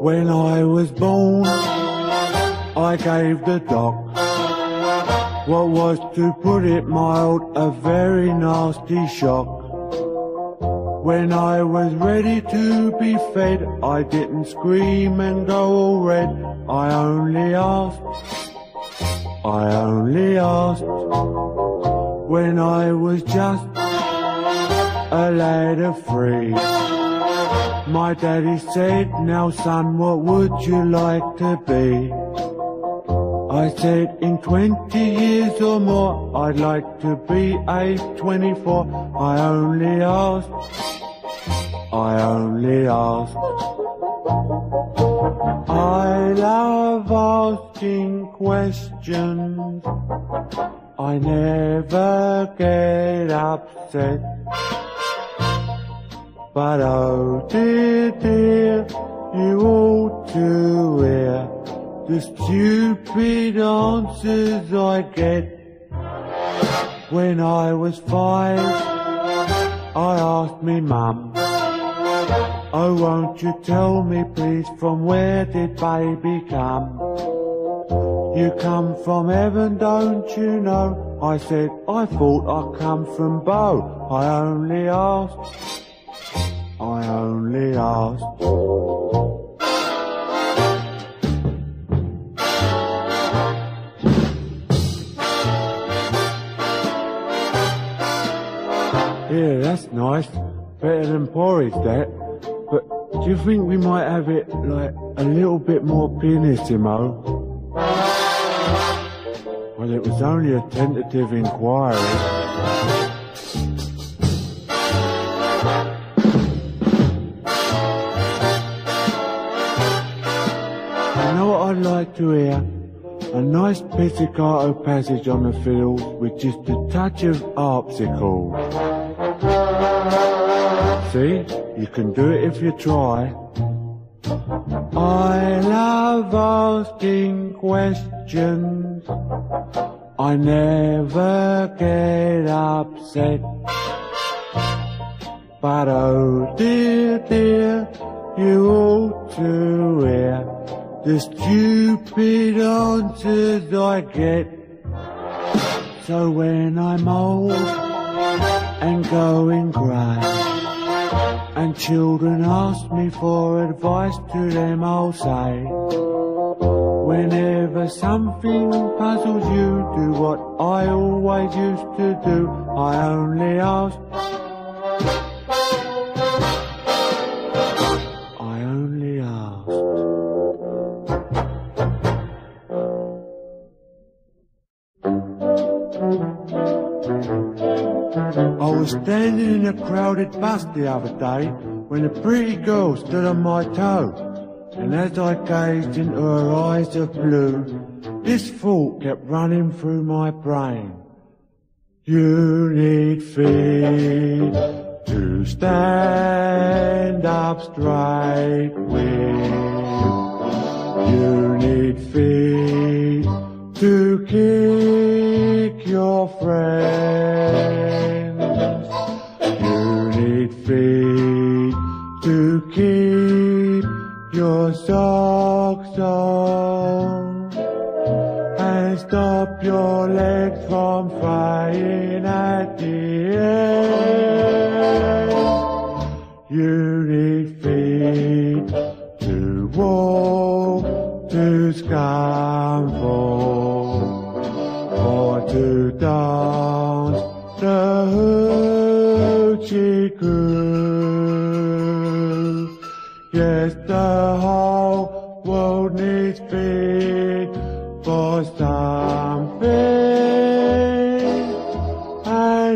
When I was born, I gave the doc what was to put it mild, a very nasty shock. When I was ready to be fed, I didn't scream and go all red. I only asked, I only asked. When I was just a lad of three. My daddy said, now son, what would you like to be? I said, in 20 years or more, I'd like to be age 24. I only asked, I only asked. I love asking questions. I never get upset. But oh dear, dear, you ought to hear the stupid answers I get. When I was five, I asked me mum, Oh, won't you tell me please, from where did baby come? You come from heaven, don't you know? I said, I thought I come from Bow. I only asked, Only asked. Yeah, that's nice. Better than porridge, that. But do you think we might have it, like, a little bit more pianissimo? Well, it was only a tentative inquiry. I'd like to hear? A nice pizzicato passage on the fiddles with just a touch of harpsichord. See? You can do it if you try. I love asking questions. I never get upset. But oh dear, dear, you ought to hear the stupid answers I get. So when I'm old and going grey, and children ask me for advice to them I'll say, whenever something puzzles you, do what I always used to do, I only ask. I only asked. Standing in a crowded bus the other day when a pretty girl stood on my toe. And as I gazed into her eyes of blue, this thought kept running through my brain. You need feet to stand up straight with. You need feet to kick your friends. To keep your socks on and stop your legs from fraying at the end. You need feet to walk to Scunthorpe or to dance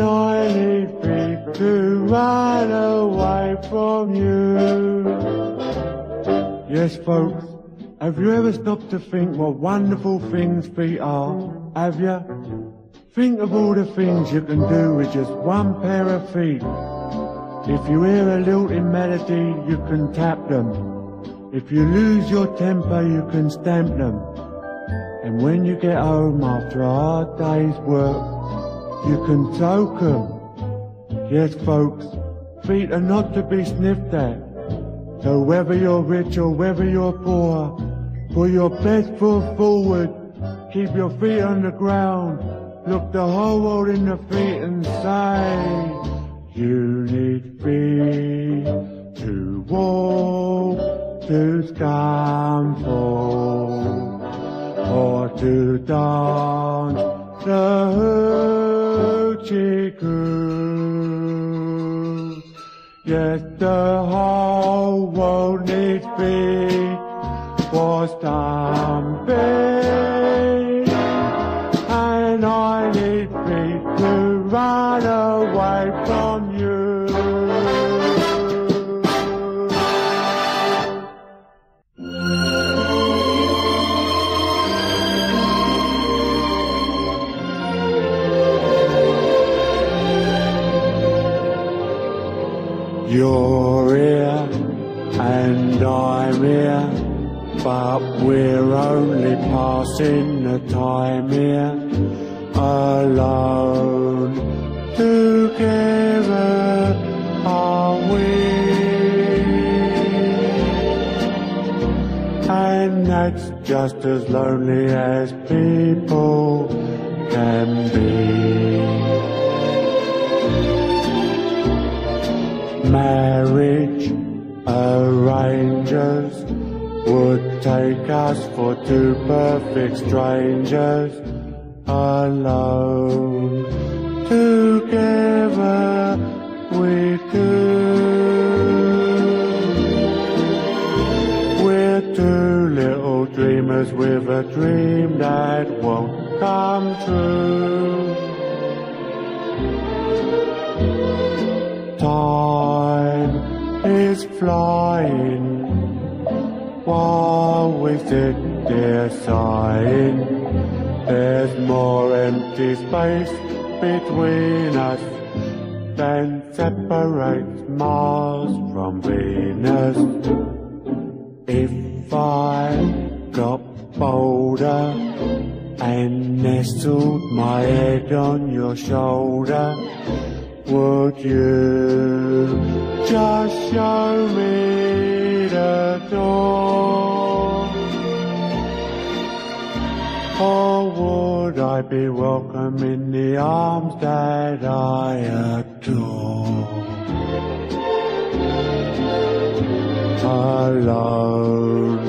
and I need feet to run away from you. Yes, folks, have you ever stopped to think what wonderful things feet are? Have you? Think of all the things you can do with just one pair of feet. If you hear a lilting melody, you can tap them. If you lose your temper, you can stamp them. And when you get home after a hard day's work, you can soak them. Yes, folks, feet are not to be sniffed at. So whether you're rich or whether you're poor, put your best foot forward, keep your feet on the ground, look the whole world in the feet and say, you need feet to walk, to for, or to dance the hoochie coo. Yes, the whole world needs feet for stamping, passing the time here alone. Together are we, and that's just as lonely as people can be. marriage arrangers would take us for two perfect strangers alone. Together we could. We're two little dreamers with a dream that won't come true. Time is flying we sit there sighing. There's more empty space between us than separates Mars from Venus. If I got bolder and nestled my head on your shoulder, would you just show me door? Or oh, would I be welcome in the arms that I adore? Alone,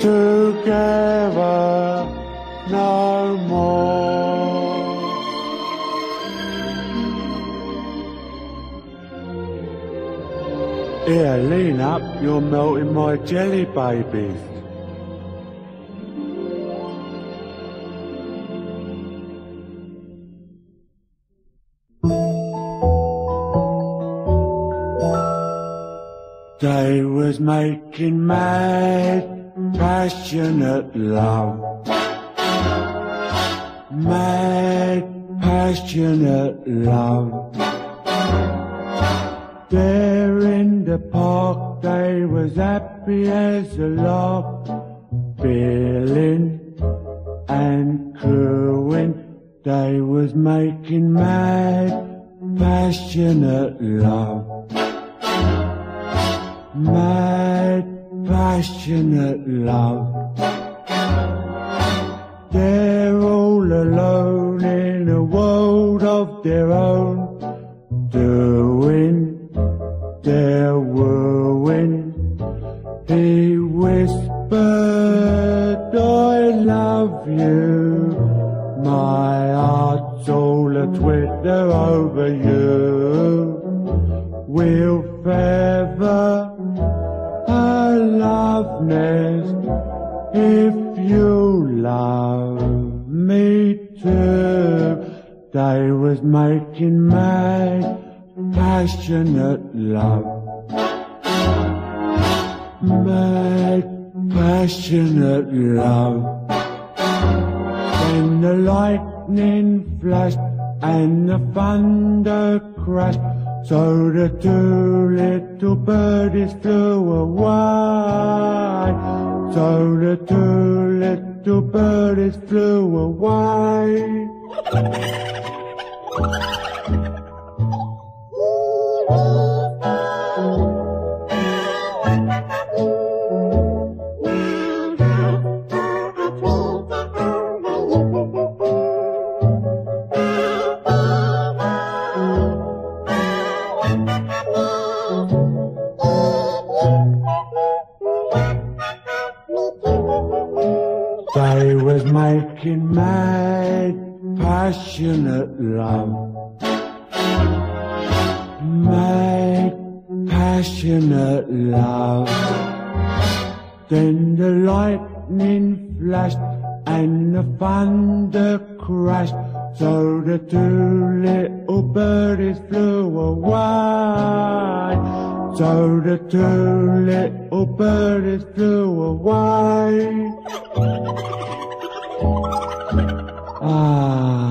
together, no Here, lean up, you're melting my jelly babies. They was making mad, passionate love. Mad, passionate love. In the park they was happy as a lark, feeling and cooing. They was making mad, passionate love. Mad, passionate love. They're all alone in a world of their own, He whispered, I love you. My heart's all a twitter over you. We'll feather a love nest if you love me too. They was making mad, passionate love. Mad, passionate love. When the lightning flashed and the thunder crashed, so the two little birdies flew away. So the two little birdies flew away. I was making mad, passionate love. Mad, passionate love. Then the lightning flashed and the thunder crashed. So the two little birdies flew away. So the two little birdies flew away. Ah.